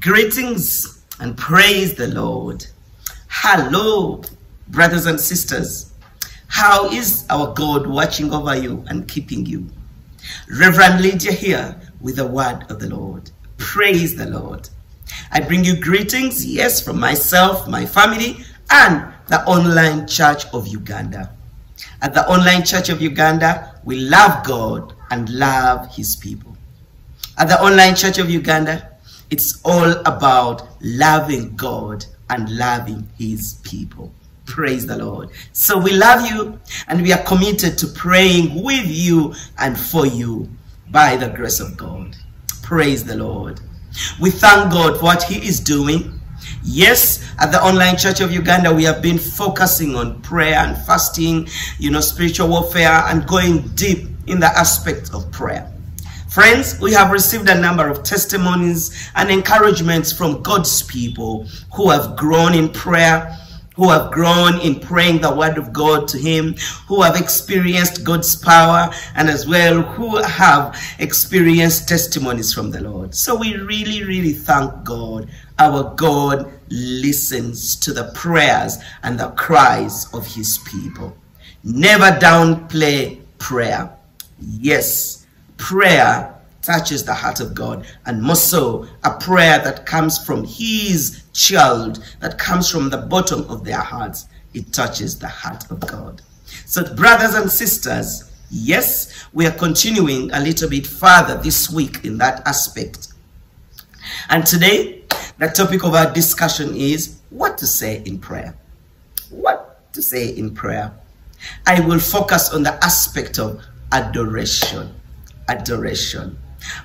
Greetings and praise the Lord. Hello, brothers and sisters. How is our God watching over you and keeping you? Reverend Lydia here with the word of the Lord. Praise the Lord. I bring you greetings, yes, from myself, my family, and the Online Church of Uganda. At the Online Church of Uganda, we love God and love His people. At the Online Church of Uganda, it's all about loving God and loving His people. Praise the Lord. So we love you and we are committed to praying with you and for you by the grace of God. Praise the Lord. We thank God for what He is doing. Yes, at the Online Church of Uganda, we have been focusing on prayer and fasting, you know, spiritual warfare and going deep in the aspect of prayer. Friends, we have received a number of testimonies and encouragements from God's people who have grown in prayer, who have grown in praying the word of God to him, who have experienced God's power, and as well who have experienced testimonies from the Lord. So we really, really thank God. Our God listens to the prayers and the cries of his people. Never downplay prayer. Yes, prayer touches the heart of God. And more so a prayer that comes from his child that comes from the bottom of their hearts. It touches the heart of God. So brothers and sisters yes we are continuing a little bit further this week in that aspect. And today the topic of our discussion is what to say in prayer. What to say in prayer. I will focus on the aspect of adoration adoration.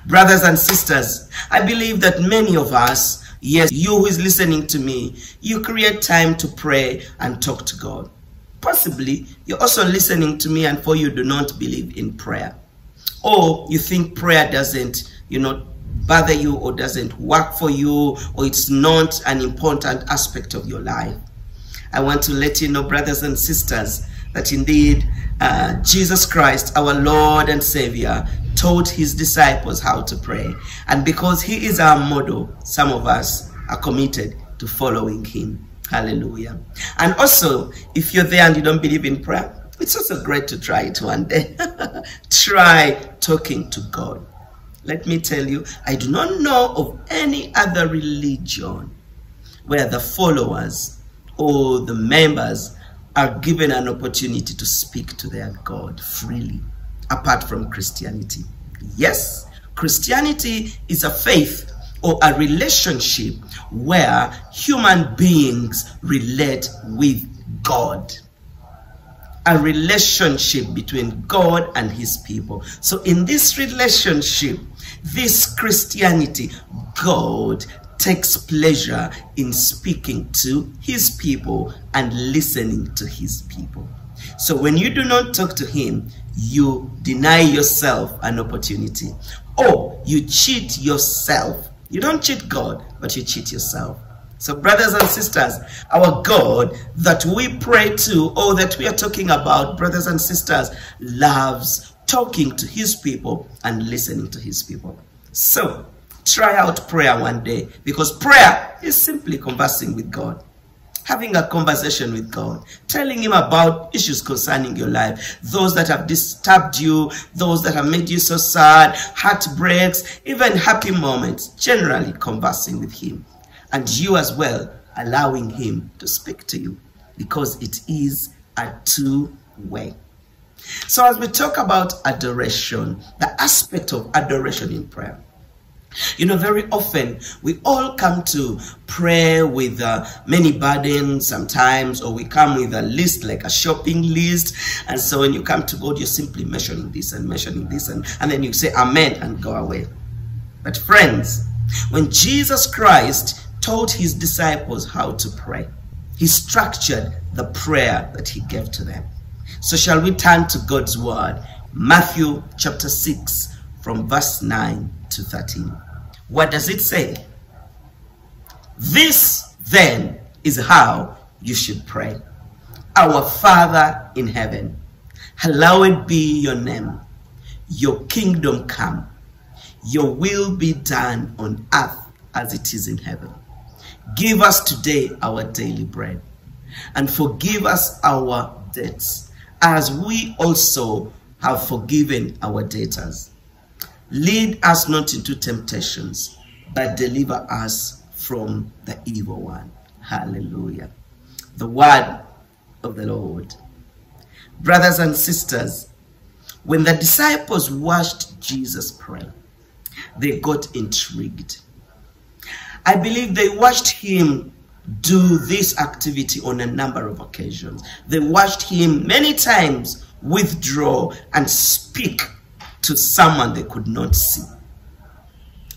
Brothers and sisters, I believe that many of us, yes, you who is listening to me, you create time to pray and talk to God. Possibly, you're also listening to me and for you do not believe in prayer. Or you think prayer doesn't, you know, bother you or doesn't work for you or it's not an important aspect of your life. I want to let you know, brothers and sisters, that indeed uh, Jesus Christ, our Lord and Savior, taught his disciples how to pray. And because he is our model, some of us are committed to following him. Hallelujah. And also, if you're there and you don't believe in prayer, it's also great to try it one day. try talking to God. Let me tell you, I do not know of any other religion where the followers or the members are given an opportunity to speak to their God freely, apart from Christianity. Yes, Christianity is a faith or a relationship where human beings relate with God. A relationship between God and his people. So in this relationship, this Christianity, God takes pleasure in speaking to his people and listening to his people. So when you do not talk to him, you deny yourself an opportunity or you cheat yourself. You don't cheat God, but you cheat yourself. So brothers and sisters, our God that we pray to or that we are talking about, brothers and sisters, loves talking to his people and listening to his people. So Try out prayer one day because prayer is simply conversing with God. Having a conversation with God, telling Him about issues concerning your life, those that have disturbed you, those that have made you so sad, heartbreaks, even happy moments, generally conversing with Him. And you as well, allowing Him to speak to you because it is a two-way. So as we talk about adoration, the aspect of adoration in prayer, you know, very often we all come to pray with uh, many burdens sometimes, or we come with a list like a shopping list. And so when you come to God, you're simply mentioning this and mentioning this, and, and then you say amen and go away. But friends, when Jesus Christ taught his disciples how to pray, he structured the prayer that he gave to them. So shall we turn to God's word? Matthew chapter 6 from verse 9 to 13. What does it say? This then is how you should pray. Our Father in heaven, hallowed be your name. Your kingdom come. Your will be done on earth as it is in heaven. Give us today our daily bread, and forgive us our debts, as we also have forgiven our debtors. Lead us not into temptations, but deliver us from the evil one. Hallelujah. The word of the Lord. Brothers and sisters, when the disciples watched Jesus pray, they got intrigued. I believe they watched him do this activity on a number of occasions. They watched him many times withdraw and speak to someone they could not see.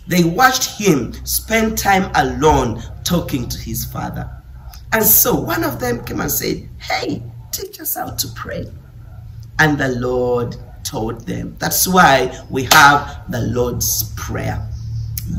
They watched him spend time alone talking to his father. And so one of them came and said, Hey, teach us how to pray. And the Lord taught them. That's why we have the Lord's Prayer.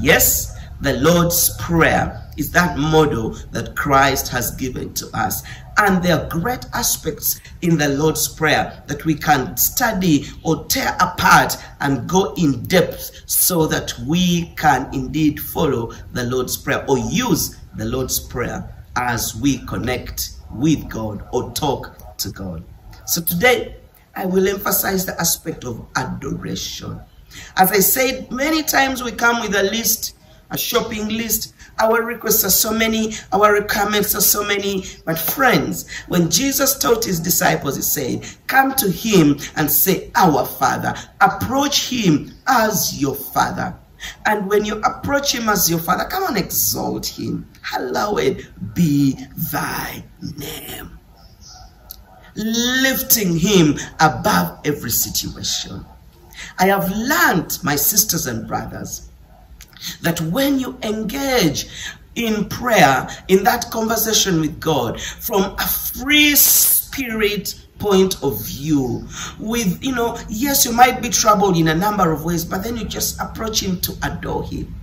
Yes, the Lord's Prayer is that model that Christ has given to us. And there are great aspects in the Lord's Prayer that we can study or tear apart and go in depth so that we can indeed follow the Lord's Prayer or use the Lord's Prayer as we connect with God or talk to God. So today, I will emphasize the aspect of adoration. As I said, many times we come with a list, a shopping list, our requests are so many, our requirements are so many. But friends, when Jesus taught his disciples, he said, Come to him and say, Our Father. Approach him as your Father. And when you approach him as your Father, come and exalt him. Hallowed be thy name. Lifting him above every situation. I have learned, my sisters and brothers, that when you engage in prayer, in that conversation with God, from a free spirit point of view, with, you know, yes, you might be troubled in a number of ways, but then you just approach Him to adore Him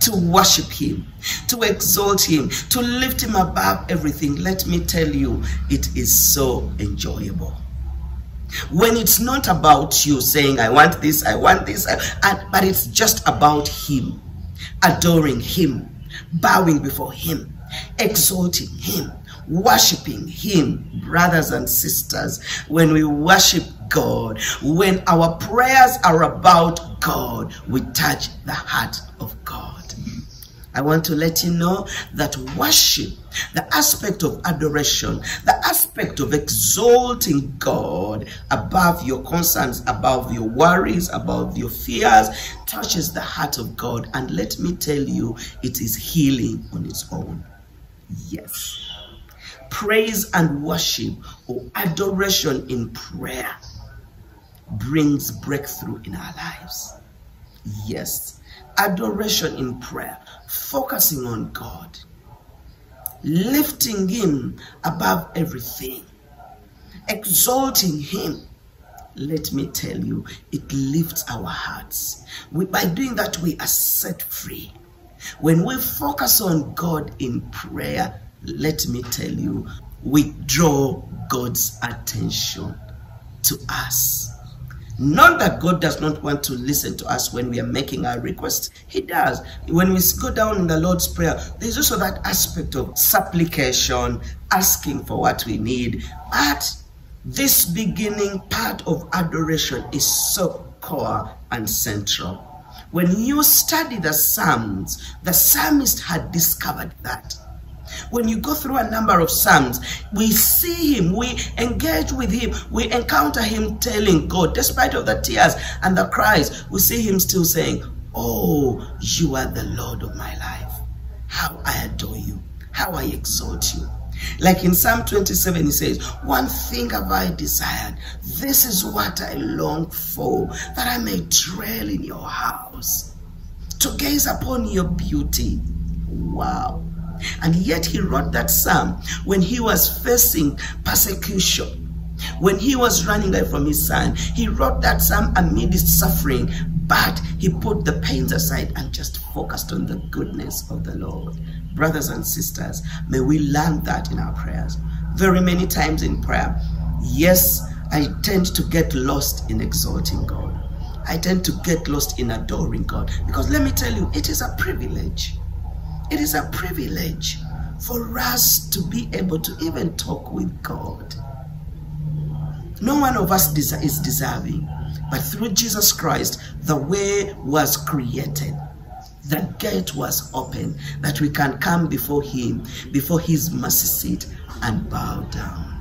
to worship him, to exalt him, to lift him above everything. Let me tell you, it is so enjoyable. When it's not about you saying, I want this, I want this, uh, and, but it's just about Him, adoring Him, bowing before Him, exalting Him, worshiping Him, brothers and sisters. When we worship God, when our prayers are about God, we touch the heart of God. I want to let you know that worship, the aspect of adoration, the aspect of exalting God above your concerns, above your worries, above your fears, touches the heart of God. And let me tell you, it is healing on its own. Yes. Praise and worship or adoration in prayer brings breakthrough in our lives. Yes. Adoration in prayer focusing on God, lifting Him above everything, exalting Him. Let me tell you, it lifts our hearts. We, by doing that, we are set free. When we focus on God in prayer, let me tell you, we draw God's attention to us. Not that God does not want to listen to us when we are making our requests. He does. When we go down in the Lord's Prayer, there's also that aspect of supplication, asking for what we need. But this beginning part of adoration is so core and central. When you study the Psalms, the psalmist had discovered that when you go through a number of Psalms, we see him, we engage with him, we encounter him telling God, despite of the tears and the cries, we see him still saying, Oh, you are the Lord of my life. How I adore you, how I exalt you. Like in Psalm 27, he says, One thing have I desired, this is what I long for, that I may dwell in your house, to gaze upon your beauty. Wow. And yet he wrote that psalm when he was facing persecution. When he was running away from his son, he wrote that psalm amidst suffering, but he put the pains aside and just focused on the goodness of the Lord. Brothers and sisters, may we learn that in our prayers. Very many times in prayer, yes, I tend to get lost in exalting God. I tend to get lost in adoring God. Because let me tell you, it is a privilege It is a privilege for us to be able to even talk with God. No one of us is deserving, but through Jesus Christ, the way was created. The gate was open that we can come before Him, before His mercy seat, and bow down.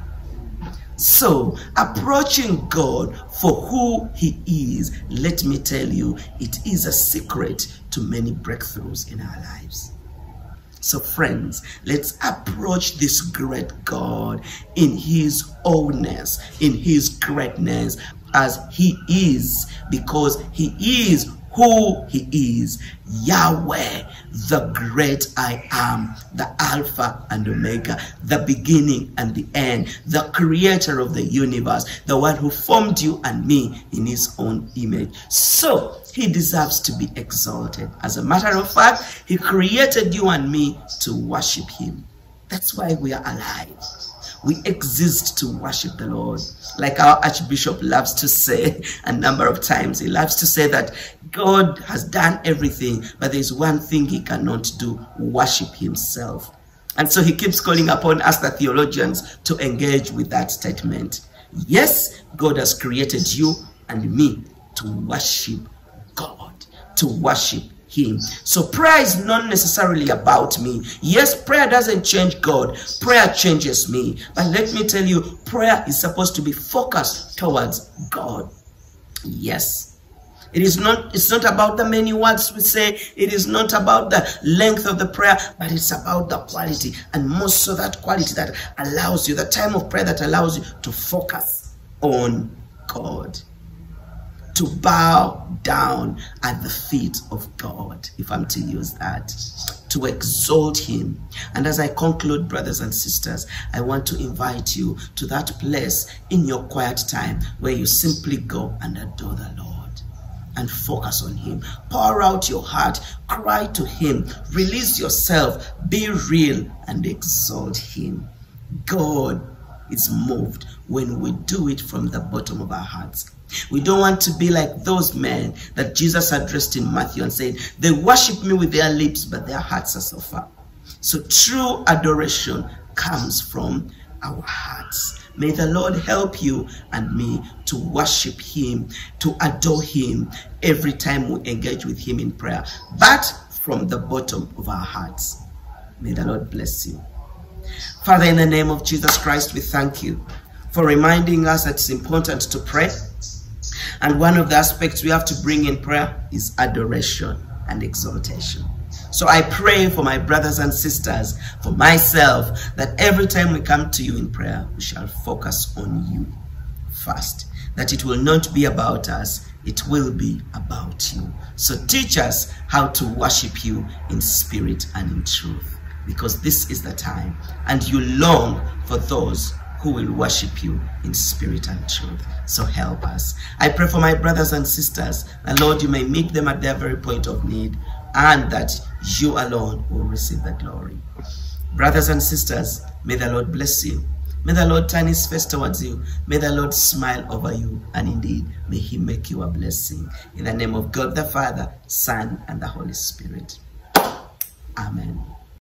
So, approaching God for who He is, let me tell you, it is a secret to many breakthroughs in our lives. So, friends, let's approach this great God in His wholeness, in His greatness, as He is, because He is who he is Yahweh, the great I am, the Alpha and Omega, the beginning and the end, the creator of the universe, the one who formed you and me in his own image. So he deserves to be exalted. As a matter of fact, he created you and me to worship him. That's why we are alive. We exist to worship the Lord. Like our Archbishop loves to say a number of times, he loves to say that God has done everything, but there's one thing he cannot do worship himself. And so he keeps calling upon us, the theologians, to engage with that statement. Yes, God has created you and me to worship God, to worship him. So prayer is not necessarily about me. Yes, prayer doesn't change God. Prayer changes me. But let me tell you, prayer is supposed to be focused towards God. Yes. It is not, it's not about the many words we say. It is not about the length of the prayer, but it's about the quality. And most so that quality that allows you, the time of prayer that allows you to focus on God to bow down at the feet of God, if I'm to use that, to exalt Him. And as I conclude, brothers and sisters, I want to invite you to that place in your quiet time where you simply go and adore the Lord and focus on Him. Pour out your heart, cry to Him, release yourself, be real, and exalt Him. God is moved when we do it from the bottom of our hearts. We don't want to be like those men that Jesus addressed in Matthew and said, they worship me with their lips, but their hearts are so far. So true adoration comes from our hearts. May the Lord help you and me to worship him, to adore him every time we engage with him in prayer, but from the bottom of our hearts. May the Lord bless you. Father, in the name of Jesus Christ, we thank you for reminding us that it's important to pray and one of the aspects we have to bring in prayer is adoration and exaltation. So I pray for my brothers and sisters, for myself, that every time we come to you in prayer, we shall focus on you first. That it will not be about us, it will be about you. So teach us how to worship you in spirit and in truth. Because this is the time, and you long for those who will worship you in spirit and truth. So help us. I pray for my brothers and sisters, and Lord, you may meet them at their very point of need, and that you alone will receive the glory. Brothers and sisters, may the Lord bless you. May the Lord turn his face towards you. May the Lord smile over you. And indeed, may he make you a blessing. In the name of God the Father, Son, and the Holy Spirit. Amen.